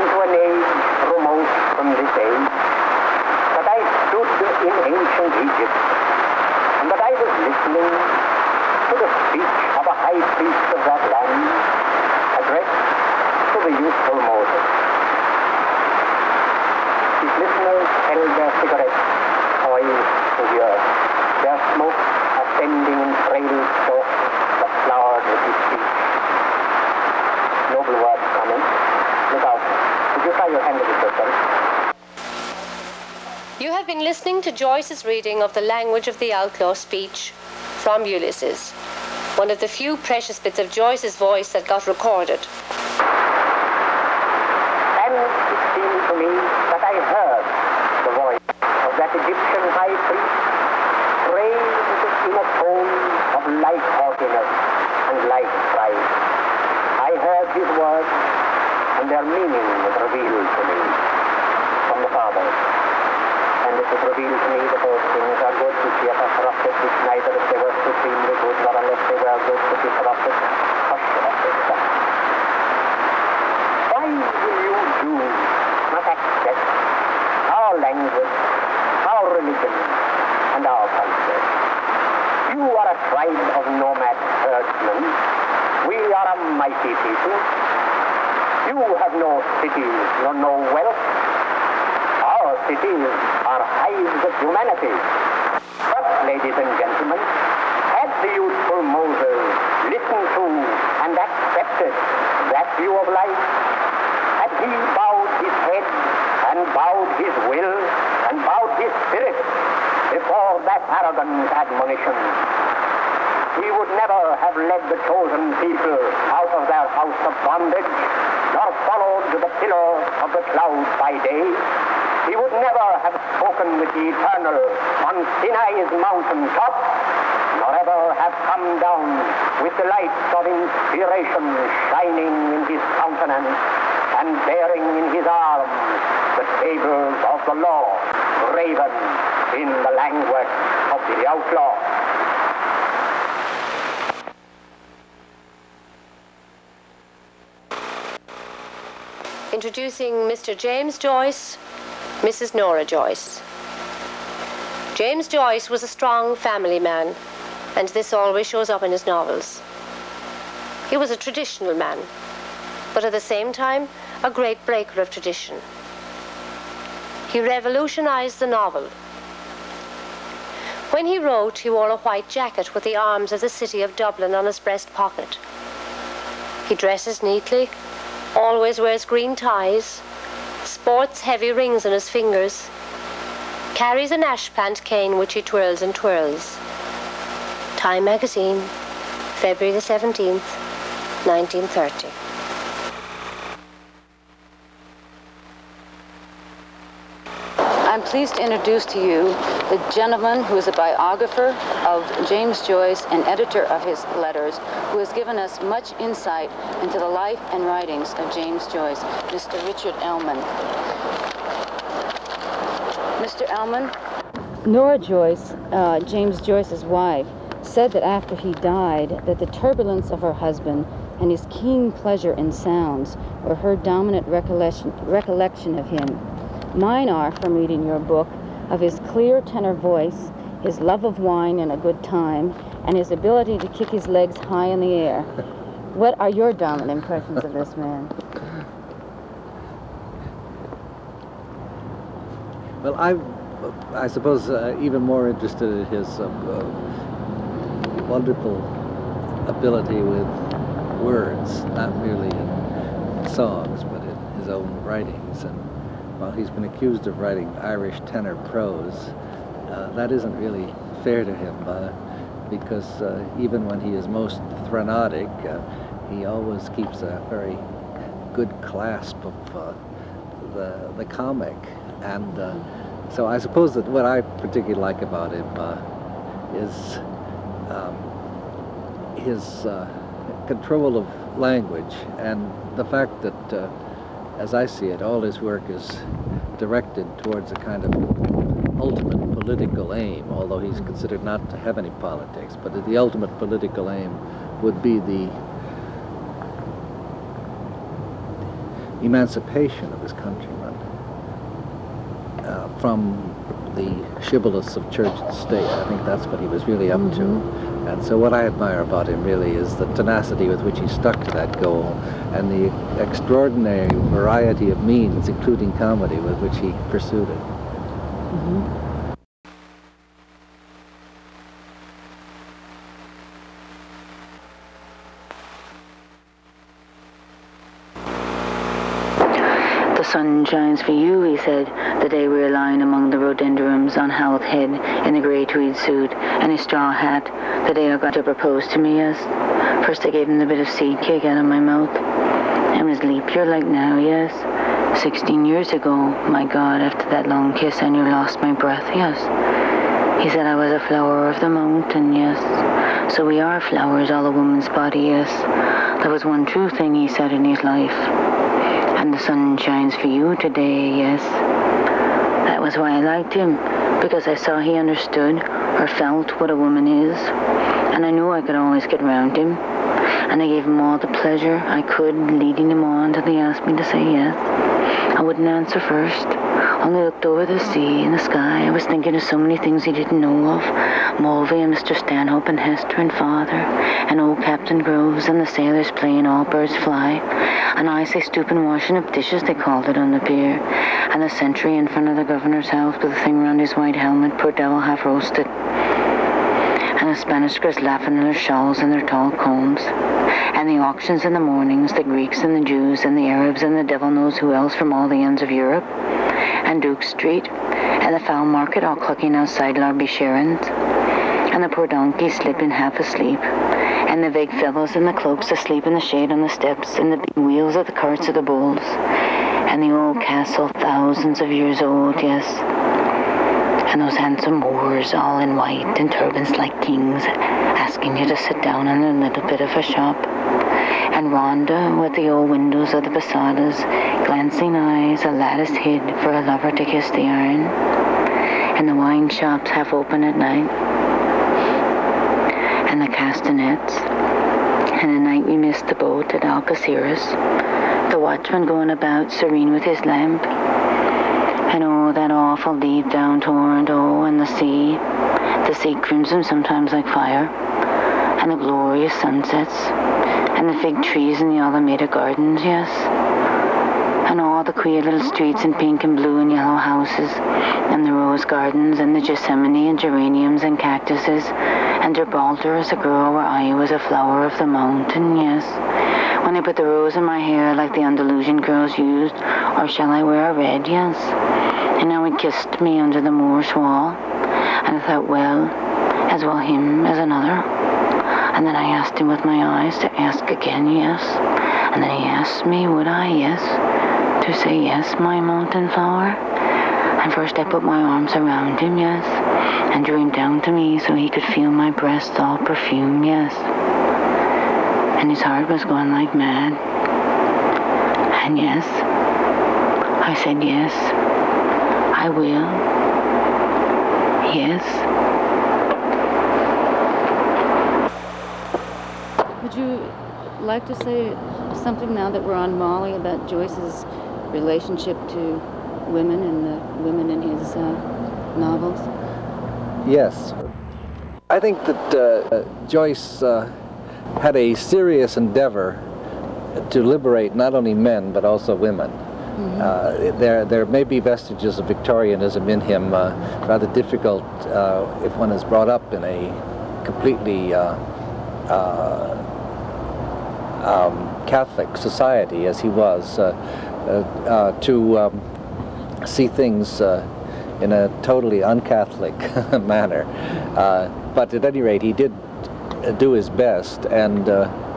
an age remote from this age, that I stood in ancient Egypt, and that I was listening to the speech of a high priest of that land, addressed to the youthful Moses. His listeners held their cigarettes poised to the earth, their smoke ascending in frail stalks that flowered with his speech. Noble words coming. Look out. At? You have been listening to Joyce's reading of the language of the outlaw speech from Ulysses, one of the few precious bits of Joyce's voice that got recorded. And it seemed to me that I heard the voice of that Egyptian high priest raised in a tone of light-heartedness and light pride. I heard his words, and their meaning was revealed to me from the Father. And it was revealed to me that those things are good which yet are corrupted, which neither if they were supremely good nor unless they were good could be corrupted. Hush, hush, hush. Why will you Jews not accept our language, our religion, and our culture? You are a tribe of nomad herdsmen. We are a mighty people. You have no cities nor no wealth. Our cities are hives of humanity. But, ladies and gentlemen, had the youthful Moses listened to and accepted that view of life, had he bowed his head and bowed his will and bowed his spirit before that arrogant admonition, he would never have led the chosen people out of their house of bondage, nor followed to the pillar of the cloud by day. Never have spoken with the eternal on Sinai's mountain top, nor ever have come down with the lights of inspiration shining in his countenance and bearing in his arms the tables of the law, graven in the language of the outlaw. Introducing Mr. James Joyce, Mrs. Nora Joyce. James Joyce was a strong family man, and this always shows up in his novels. He was a traditional man, but at the same time, a great breaker of tradition. He revolutionized the novel. When he wrote, he wore a white jacket with the arms of the city of Dublin on his breast pocket. He dresses neatly, always wears green ties, sports heavy rings on his fingers, carries an ash plant cane which he twirls and twirls. Time magazine, February the 17th, 1930. I'm pleased to introduce to you the gentleman who is a biographer of James Joyce and editor of his letters, who has given us much insight into the life and writings of James Joyce, Mr. Richard Ellmann. Mr. Ellmann, Nora Joyce, uh, James Joyce's wife, said that after he died, that the turbulence of her husband and his keen pleasure in sounds were her dominant recollection, recollection of him. Mine are, from reading your book, of his clear tenor voice, his love of wine and a good time, and his ability to kick his legs high in the air. What are your dominant impressions of this man? Well, I'm, I suppose, uh, even more interested in his uh, uh, wonderful ability with words, not merely in songs, but in his own writings. And while he's been accused of writing Irish tenor prose, uh, that isn't really fair to him uh, because uh, even when he is most threnodic, uh, he always keeps a very good clasp of uh, the, the comic. And uh, so I suppose that what I particularly like about him is um, his control of language and the fact that, as I see it, all his work is directed towards a kind of ultimate political aim, although he's considered not to have any politics, but the ultimate political aim would be the emancipation of his countrymen uh, from the shibboleths of church and state. I think that's what he was really up Mm-hmm. to. And so what I admire about him really is the tenacity with which he stuck to that goal and the extraordinary variety of means, including comedy, with which he pursued it. The sun shines for you, he said, the day we were lying among the rhododendrons on Howth Head in a grey tweed suit and a straw hat, the day I got to propose to me, yes. First I gave him the bit of seed cake out of my mouth. It was leap year like now, yes. Sixteen years ago, my God, after that long kiss I near lost my breath, yes. He said I was a flower of the mountain, yes. So we are flowers, all a woman's body, yes. There was one true thing he said in his life. And the sun shines for you today, yes. That was why I liked him, because I saw he understood or felt what a woman is. And I knew I could always get round him. And I gave him all the pleasure I could, leading him on till he asked me to say yes. I wouldn't answer first. Only looked over the sea and the sky. I was thinking of so many things he didn't know of. Mulvey and Mr. Stanhope and Hester and father. And old Captain Groves and the sailors playing All Birds Fly. And I say stooping washing up dishes, they called it on the pier. And the sentry in front of the governor's house with a thing round his white helmet, poor devil half roasted. And the Spanish girls laughing in their shawls and their tall combs. And the auctions in the mornings, the Greeks and the Jews and the Arabs and the devil knows who else from all the ends of Europe. And Duke Street, and the fowl market all clucking outside Larby Sharon's. And the poor donkeys sleeping half asleep. And the big fellows in the cloaks asleep in the shade on the steps, and the big wheels of the carts of the bulls. And the old castle, thousands of years old, yes. And those handsome Moors, all in white and turbans like kings, asking you to sit down in a little bit of a shop. And Ronda, with the old windows of the posadas, glancing eyes, a lattice hid for a lover to kiss the iron. And the wine shops half open at night. And the castanets. And the night we missed the boat at Algeciras. The watchman going about serene with his lamp. And oh, that awful deep down torrent, oh, and the sea. The sea crimson sometimes like fire. And the glorious sunsets. And the fig trees in the Alameda gardens, yes. And all the queer little streets in pink and blue and yellow houses. And the rose gardens and the jessamine and geraniums and cactuses. And Gibraltar as a girl where I was a flower of the mountain, yes. When I put the rose in my hair like the Andalusian girls used, or shall I wear a red, yes. And now he kissed me under the Moorish wall. And I thought, well, as well him as another. And then I asked him with my eyes to ask again, yes. And then he asked me, would I, yes, to say yes, my mountain flower. And first I put my arms around him, yes, and drew him down to me so he could feel my breasts all perfume, yes. And his heart was going like mad. And yes, I said yes, I will. Yes. You like to say something now that we're on Molly about Joyce's relationship to women and the women in his uh, novels? Yes. I think that uh, Joyce uh, had a serious endeavor to liberate not only men but also women. Uh, there, there may be vestiges of Victorianism in him, uh, rather difficult uh, if one is brought up in a completely uh, uh, um, Catholic society, as he was, uh, uh, uh, to um, see things in a totally un-Catholic manner. But at any rate, he did do his best, and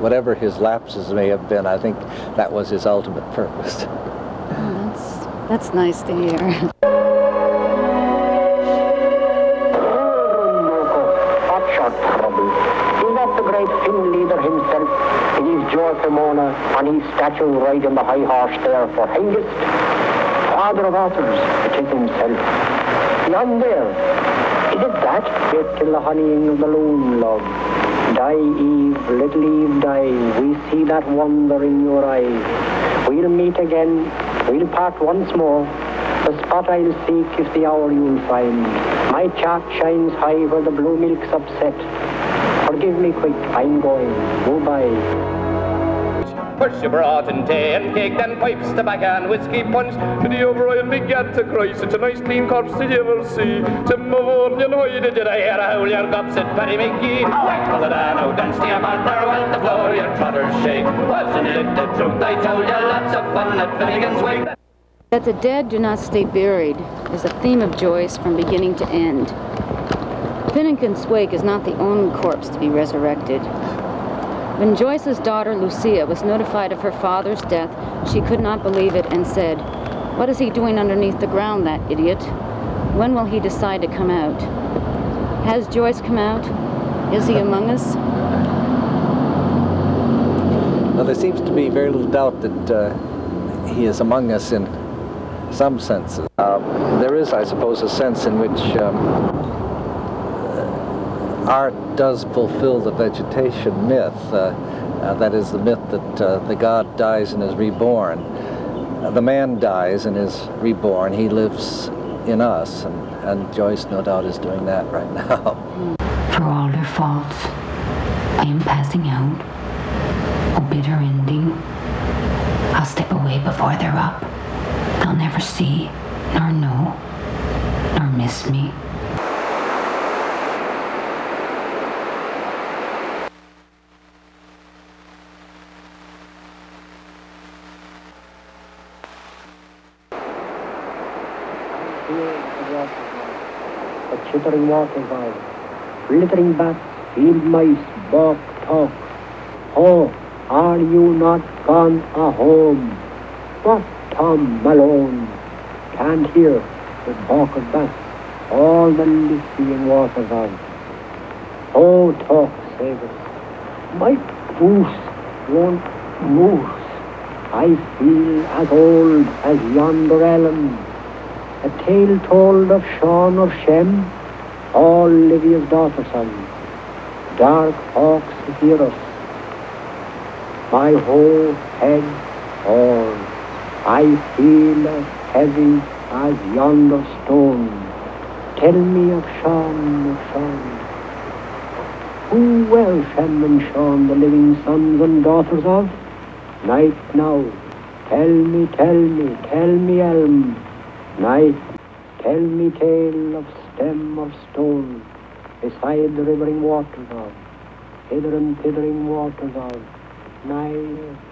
whatever his lapses may have been, I think that was his ultimate purpose. Oh, that's, that's nice to hear. Pomona on his statue riding the high horse there for Hengist, father of authors, it is himself. Beyond there, is it that? Wait till the honeying of the loon, love. Die, Eve, little Eve, die. We see that wonder in your eyes. We'll meet again. We'll part once more. The spot I'll seek is the hour you'll find. My chart shines high where the blue milk's upset. Forgive me quick, I'm going. Goodbye. First you brought in tea and cake, then pipes, tobacco and whiskey punch. To the O'Brien began to cry, such a nice clean corpse did you ever see? To move on, you know, you did you hear a howl your gob said Paddy McGee. Oh, wait till the dano dance to your mother, well the floor your trotters shake. Wasn't it the truth I told you? Lots of fun at Finnegan's Wake. That the dead do not stay buried is a theme of Joyce from beginning to end. Finnegan's Wake is not the only corpse to be resurrected. When Joyce's daughter Lucia was notified of her father's death, she could not believe it and said, What is he doing underneath the ground, that idiot? When will he decide to come out? Has Joyce come out? Is he among us? Well, there seems to be very little doubt that uh, he is among us in some senses. Uh, there is, I suppose, a sense in which um, art does fulfill the vegetation myth. Uh, uh, that is the myth that uh, the god dies and is reborn. The man dies and is reborn. He lives in us, and, and Joyce, no doubt, is doing that right now. For all their faults, I am passing out. A bitter ending. I'll step away before they're up. They'll never see, nor know, nor miss me. The chittering waterfowl, glittering bats, field mice, bark, talk. Oh, are you not gone a home? What Tom Malone can't hear the bark of bats, all the Lithian waterfowl. Oh, talk, Savis, my goose won't moose. I feel as old as yonder elm a tale told of Shaun of Shem, all Livia's daughter son. Dark hawks hear us. My whole head all, I feel as heavy as yonder stone. Tell me of Sean, of Shaun. Who were Shem and Shaun, the living sons and daughters of? Night now, tell me, tell me, tell me, Elm. Night, tell me tale of stem of stone beside the rivering waters of, hither and thithering waters of, night,